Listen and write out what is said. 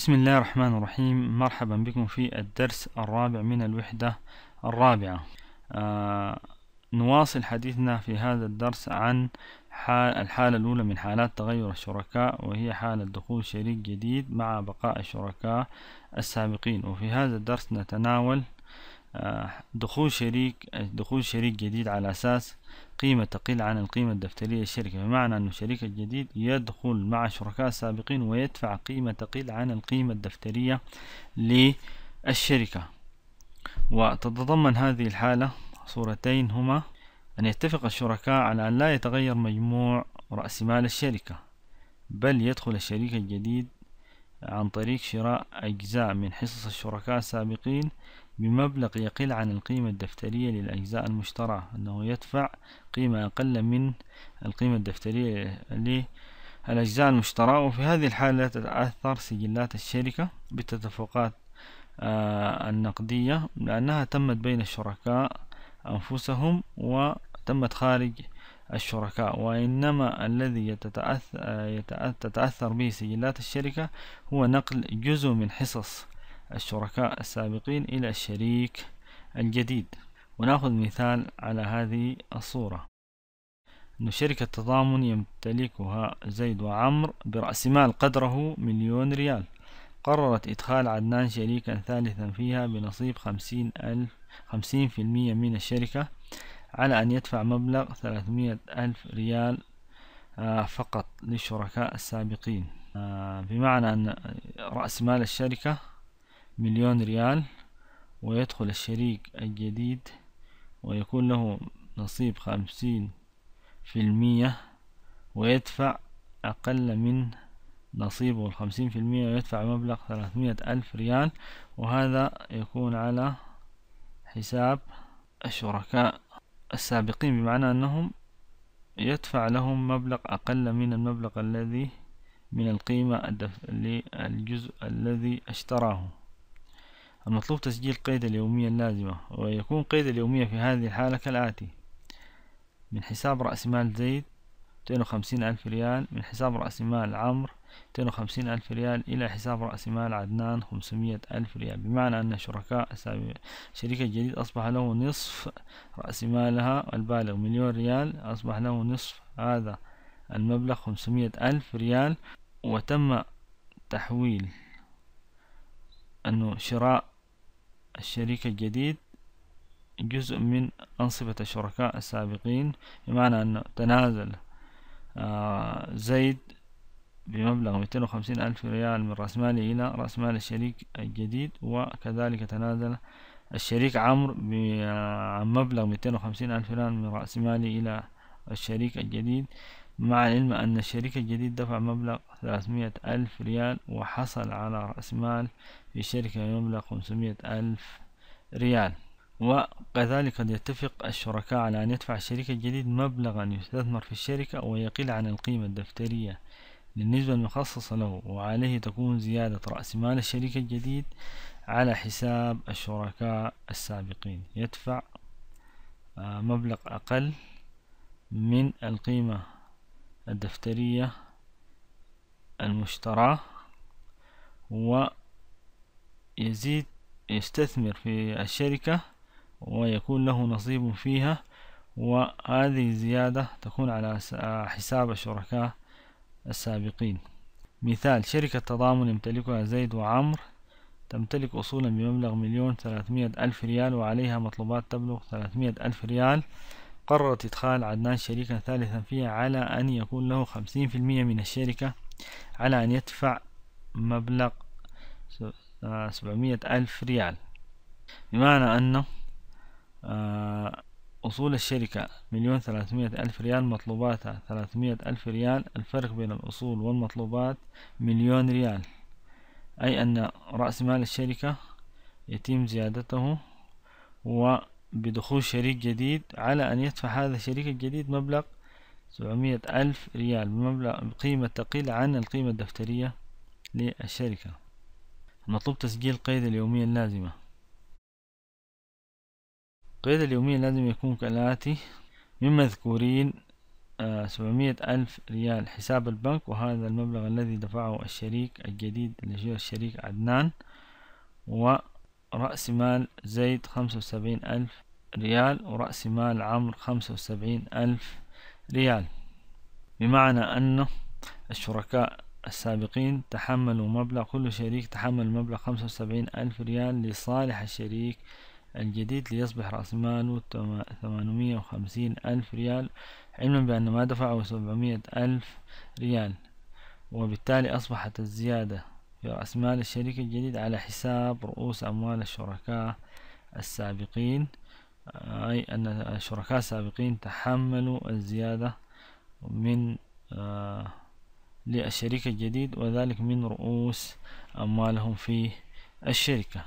بسم الله الرحمن الرحيم. مرحبا بكم في الدرس الرابع من الوحدة الرابعة. آه نواصل حديثنا في هذا الدرس عن حال الحالة الأولى من حالات تغير الشركاء وهي حالة دخول شريك جديد مع بقاء الشركاء السابقين. وفي هذا الدرس نتناول دخول شريك دخول شريك جديد على أساس قيمة تقل عن القيمة الدفترية للشركة بمعنى أن الشريك الجديد يدخل مع شركاء سابقين ويدفع قيمة تقل عن القيمة الدفترية للشركة. وتتضمن هذه الحالة صورتين هما أن يتفق الشركاء على أن لا يتغير مجموع رأس مال الشركة بل يدخل الشريك الجديد عن طريق شراء أجزاء من حصص الشركاء السابقين بمبلغ يقل عن القيمة الدفترية للأجزاء المشتراه أنه يدفع قيمة أقل من القيمة الدفترية للأجزاء المشتراه وفي هذه الحالة تتأثر سجلات الشركة بالتدفقات آه النقدية لأنها تمت بين الشركاء أنفسهم وتمت خارج الشركاء وإنما الذي تتأثر به سجلات الشركة هو نقل جزء من حصص الشركاء السابقين إلى الشريك الجديد. ونأخذ مثال على هذه الصورة. أن شركة تضامن يمتلكها زيد وعمر برأس مال قدره مليون ريال. قررت إدخال عدنان شريكا ثالثا فيها بنصيب خمسين ألف خمسين في المية من الشركة. على أن يدفع مبلغ ثلاثمية ألف ريال آه، فقط للشركاء السابقين. آه، بمعنى أن رأس مال الشركة مليون ريال ويدخل الشريك الجديد ويكون له نصيب خمسين في المية ويدفع أقل من نصيبه الخمسين في المية ويدفع مبلغ ثلاثمية ألف ريال وهذا يكون على حساب الشركاء السابقين بمعنى أنهم يدفع لهم مبلغ أقل من المبلغ الذي من القيمة للجزء الذي اشتراه. المطلوب تسجيل قيد اليومية اللازمة ويكون قيد اليومية في هذه الحالة كالآتي من حساب رأس مال زيد ميتين وخمسين ألف ريال من حساب رأس مال عمرو ميتين وخمسين ألف ريال إلى حساب رأس مال عدنان خمسمية ألف ريال. بمعنى أن شركاء الشريك الجديد أصبح له نصف رأس مالها البالغ مليون ريال أصبح له نصف هذا المبلغ خمسمية ألف ريال. وتم تحويل أنه شراء الشريك الجديد جزء من أنصبة الشركاء السابقين. بمعنى أن تنازل آه، زيد بمبلغ ميتين وخمسين ألف ريال من رأس ماله إلى رأس مال الشريك الجديد وكذلك تنازل الشريك عمرو عن مبلغ ميتين وخمسين ألف ريال من رأس ماله إلى الشريك الجديد مع العلم أن الشريك الجديد دفع مبلغ ثلاثمية ألف ريال وحصل على رأس مال في شركة بمبلغ خمسمية ألف ريال. وكذلك قد يتفق الشركاء على أن يدفع الشريك الجديد مبلغا يستثمر في الشركة ويقل عن القيمة الدفترية للنسبة المخصصة له وعليه تكون زيادة رأس مال الشريك الجديد على حساب الشركاء السابقين. يدفع آه، مبلغ أقل من القيمة الدفترية المشتراه ويزيد يستثمر في الشركة ويكون له نصيب فيها وهذه زيادة تكون على حساب الشركاء السابقين. مثال شركة تضامن يمتلكها زيد وعمر تمتلك أصولا بمبلغ مليون ثلاثمية ألف ريال وعليها مطلوبات تبلغ ثلاثمية ألف ريال. قررت إدخال عدنان شريكا ثالثا فيها على أن يكون له خمسين في المية من الشركة على أن يدفع مبلغ سبعمية ألف ريال. بمعنى أن آه، أصول الشركة. مليون ثلاثمية ألف ريال مطلوباتها. ثلاثمية ألف ريال الفرق بين الأصول والمطلوبات مليون ريال. أي أن رأس مال الشركة يتم زيادته وبدخول شريك جديد على أن يدفع هذا الشريك الجديد مبلغ سبعمية ألف ريال بمبلغ بقيمة تقل عن القيمة الدفترية للشركة. المطلوب تسجيل قيد اليومية اللازمة. قيد اليومية لازم يكون كالآتي من مذكورين سبعمية ألف ريال حساب البنك وهذا المبلغ الذي دفعه الشريك الجديد اللي هو الشريك عدنان ورأس مال زيد خمسة وسبعين ألف ريال ورأس مال عمرو خمسة وسبعين ألف ريال. بمعنى أنه الشركاء السابقين تحملوا مبلغ كل شريك تحمل مبلغ خمسة وسبعين ألف ريال لصالح الشريك الجديد ليصبح رأس ماله ثمانمية وخمسين ألف ريال علما بأن ما دفعه سبعمية ألف ريال وبالتالي أصبحت الزيادة في رأس مال الشريك الجديد على حساب رؤوس أموال الشركاء السابقين. أي أن الشركاء السابقين تحملوا الزيادة من آه للشريك الجديد وذلك من رؤوس أموالهم في الشركة.